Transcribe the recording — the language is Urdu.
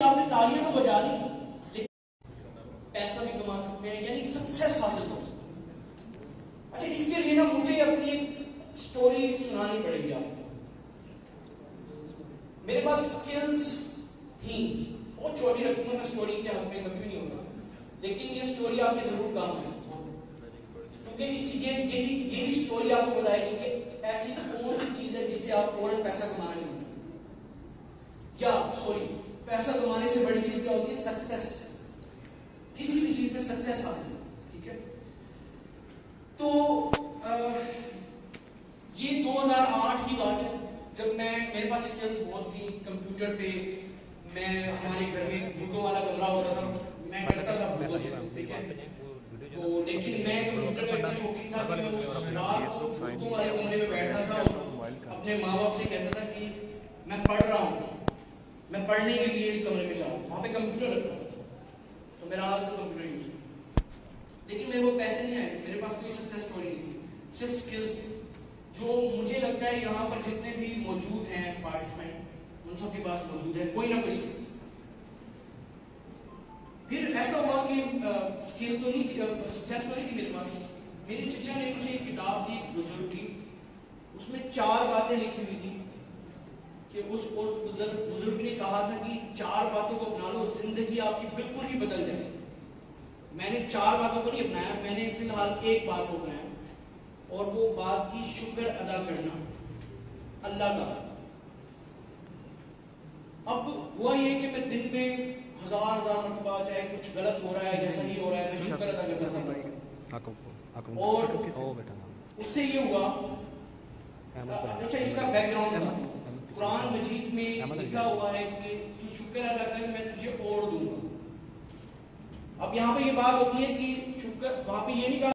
آپ نے تالیاں تو بجا دی لیکن پیسہ بھی کما سکتے ہیں یعنی سکسیس حاصل کر سکتے ہیں۔ اچھا اس کے لیے نا مجھے اپنی ایک سٹوری سنانی پڑے گی آپ کو۔ میرے پاس سکلز تھیں۔ بہت چھوٹی رقم میں سٹوری کے حق میں کبھی بھی نہیں ہوتا۔ لیکن یہ سٹوری آپ کے ضرور کام ہے کیونکہ اس یہ یہی یہی سٹوری آپ کو بتائے گی کہ ایسی کون سی چیز ہے جس سے آپ فوراً پیسہ کمانا شروع کریں یا سوری پیسہ کمانے سے بڑی چیز کیا ہوتی ہے؟ سکسیس کسی بھی چیز میں سکسیس حاصل ٹھیک ہے؟ تو یہ دو ہزار آٹھ کی بات ہے۔ جب میں، میرے پاس سکلز بہت تھی کمپیوٹر پہ میں ہمارے گھر میں بھوتوں والا کمرہ ہوتا تھا۔ میں کرتا تھا بھوتوں سے، ٹھیک ہے؟ تو لیکن میں کمپیوٹر کا اتنا شوقین تھا کہ میں اس رات کو بھوتوں والے کمرے میں بیٹھا تھا اور اپنے ماں باپ سے کہتا تھا کہ میں پڑھ رہا ہوں۔ میں پڑھنے کے لیے اس کمرے میں جاؤں، وہاں پہ کمپیوٹر رکھا تھا، تو میرا آج کمپیوٹر یوز کیا لیکن میرے وہ پیسے نہیں آئے، میرے پاس کوئی سکسیس اسٹوری نہیں تھی، صرف اسکلس تھی جو مجھے لگتا ہے یہاں پر جتنے بھی موجود ہیں پارٹیسپینٹ ان سب کے پاس موجود ہے، کوئی نہ کوئی اسکل پھر ایسا ہوا کہ اسکل تو نہیں تھی سکسیس تو نہیں تھی میرے پاس۔ میری چچا نے مجھے ایک کتاب دی بزرگ کی، اس میں چار باتیں لکھی ہوئی کہ اس بزرگ بزرگ نے کہا تھا کہ چار باتوں کو اپنا لو زندگی آپ کی بالکل ہی بدل جائے میں نے چار باتوں کو نہیں اپنایا میں نے فی الحال ایک بات کو اپنایا اور وہ بات کی شکر ادا کرنا۔ اللہ کا۔ اب ہوا یہ کہ میں دن میں ہزار ہزار مرتبہ چاہے کچھ غلط ہو رہا ہے یا صحیح ہو رہا ہے میں شکر ادا کرتا تھا اور اس سے یہ ہوا اچھا اس کا بیک گراؤنڈ تھا قرآن مجید میں لکھا ہوا ہے کہ تو شکر ادا کر میں تجھے اور دوں گا۔ اب یہاں پہ یہ بات ہوتی ہے کہ شکر وہاں پہ یہ نہیں کہا